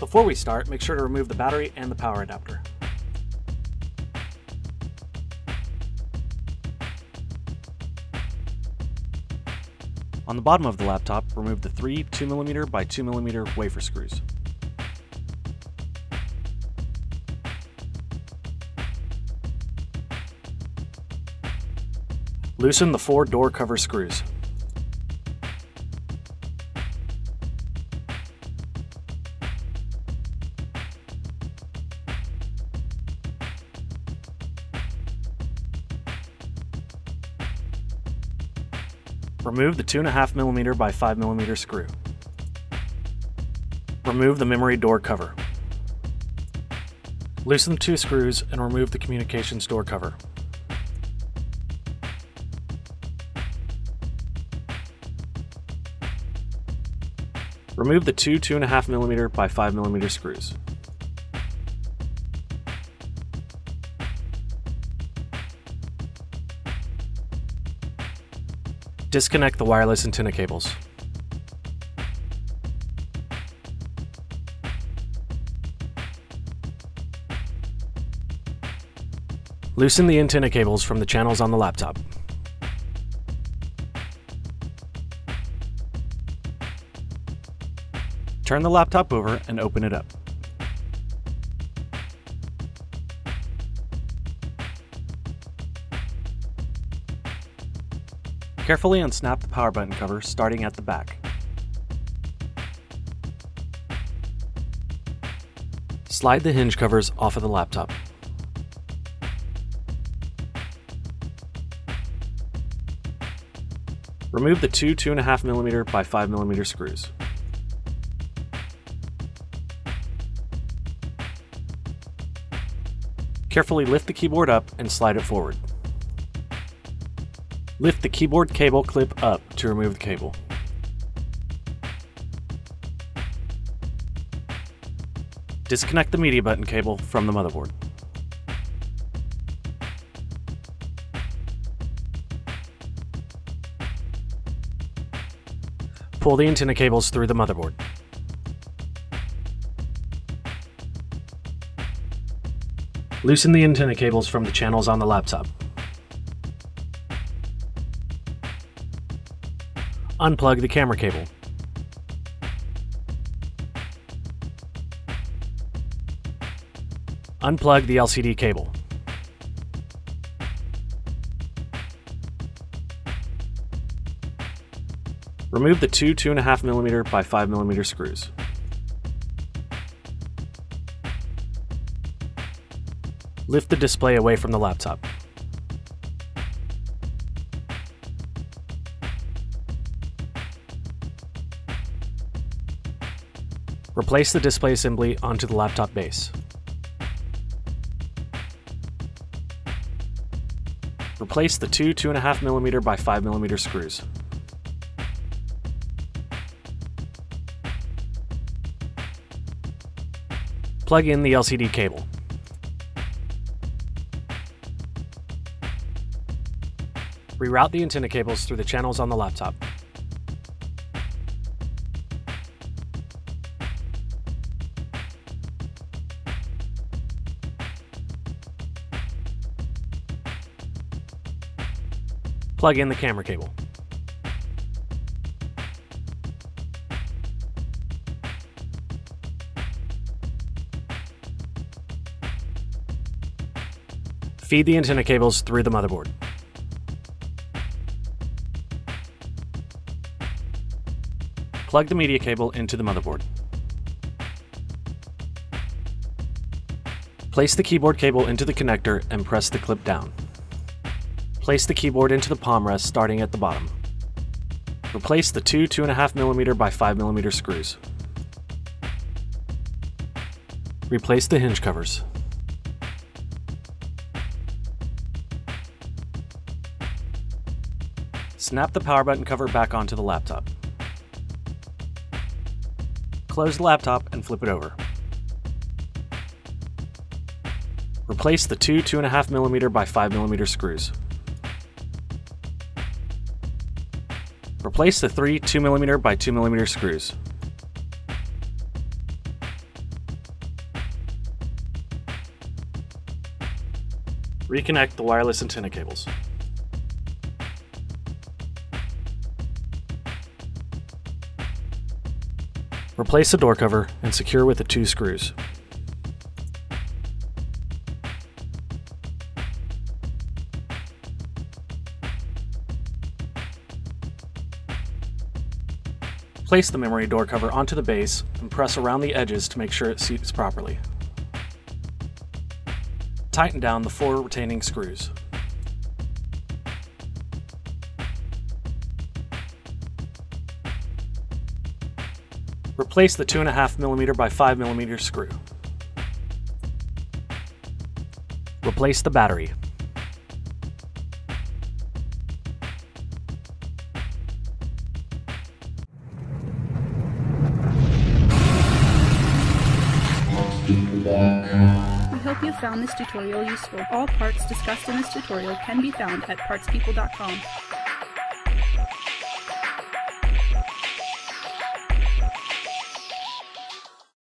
Before we start, make sure to remove the battery and the power adapter. On the bottom of the laptop, remove the three 2mm by 2mm wafer screws. Loosen the four door cover screws. Remove the 2.5mm by 5mm screw. Remove the memory door cover. Loosen the two screws and remove the communications door cover. Remove the two 2.5mm by 5mm screws. Disconnect the wireless antenna cables. Loosen the antenna cables from the channels on the laptop. Turn the laptop over and open it up. Carefully unsnap the power button cover starting at the back. Slide the hinge covers off of the laptop. Remove the two 2.5mm by 5mm screws. Carefully lift the keyboard up and slide it forward. Lift the keyboard cable clip up to remove the cable. Disconnect the media button cable from the motherboard. Pull the antenna cables through the motherboard. Loosen the antenna cables from the channels on the laptop. Unplug the camera cable. Unplug the LCD cable. Remove the two 2.5mm by 5mm screws. Lift the display away from the laptop. Replace the display assembly onto the laptop base. Replace the two 2.5mm by 5mm screws. Plug in the LCD cable. Reroute the antenna cables through the channels on the laptop. Plug in the camera cable. Feed the antenna cables through the motherboard. Plug the media cable into the motherboard. Place the keyboard cable into the connector and press the clip down. Place the keyboard into the palm rest starting at the bottom. Replace the two 2.5mm by 5mm screws. Replace the hinge covers. Snap the power button cover back onto the laptop. Close the laptop and flip it over. Replace the two 2.5mm by 5mm screws. Replace the three 2mm by 2mm screws. Reconnect the wireless antenna cables. Replace the door cover and secure with the two screws. Place the memory door cover onto the base and press around the edges to make sure it seats properly. Tighten down the four retaining screws. Replace the 2.5mm by 5mm screw. Replace the battery. We hope you found this tutorial useful. All parts discussed in this tutorial can be found at partspeople.com.